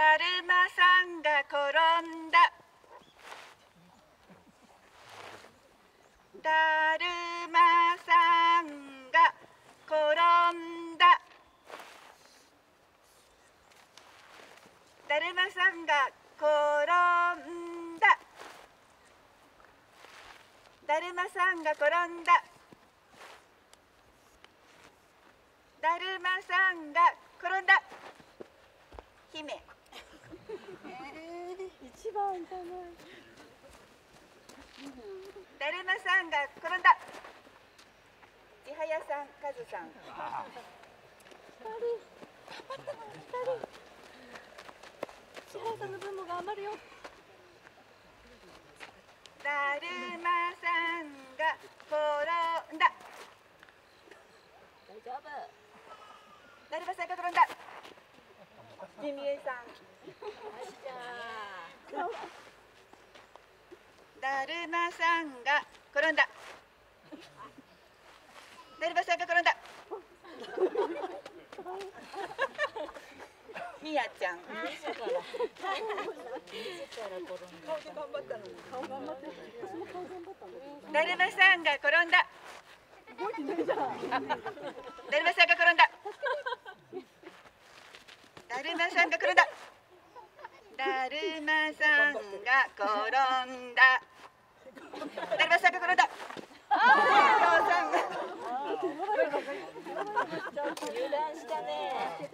だるまさんが転んだ。だるまさんが転んだ。だるまさんが転んだ。だるまさんが転んだ。だるまさんが転んだ。姫。一番じゃない。だるまさんが転んだ千早さんカズさん二人。二人。千早さんの分も頑張るよ。だるまさんが転んだ大丈夫。だるまさんが転んだジミエさん。だるまさんが転んだだるまさんが転んだみやちゃん自ら。自ら転んだ。顔頑張ったの。だ。るまさんが転んだ。だるまさんが転んだだるまさんが転んだだるまさんが転んだ。だるまさんが転んだ。お父さん。が油断したね。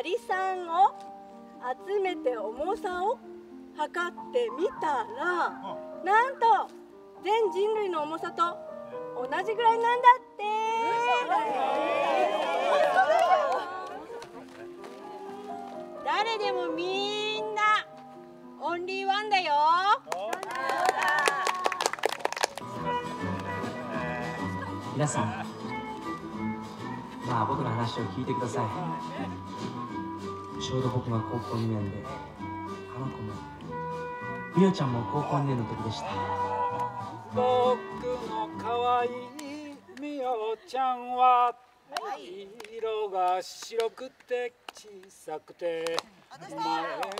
アリさんを集めて重さを測ってみたらなんと全人類の重さと同じぐらいなんだって。誰でもみんなオンリーワンだよ。皆さんまあ僕の話を聞いてくださいちょうど僕が高校2年であの子もみおちゃんも高校2年の時でした。僕の可愛いみおちゃんは色が白くて小さくて前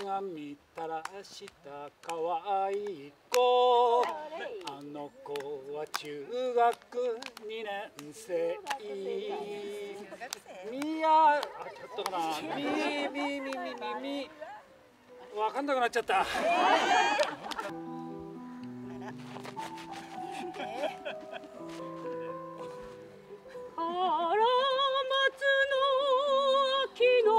が見たらした可愛い子。あの子は中学2年生。みやあちょっとかな。みみみみみみわかんなくなっちゃった。あら松の木の